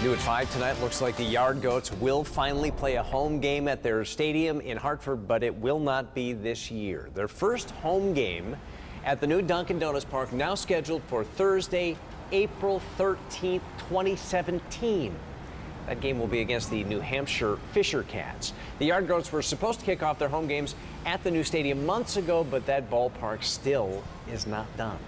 New at 5 tonight, looks like the Yard Goats will finally play a home game at their stadium in Hartford, but it will not be this year. Their first home game at the new Dunkin' Donuts Park now scheduled for Thursday, April 13th, 2017. That game will be against the New Hampshire Fisher Cats. The Yard Goats were supposed to kick off their home games at the new stadium months ago, but that ballpark still is not done.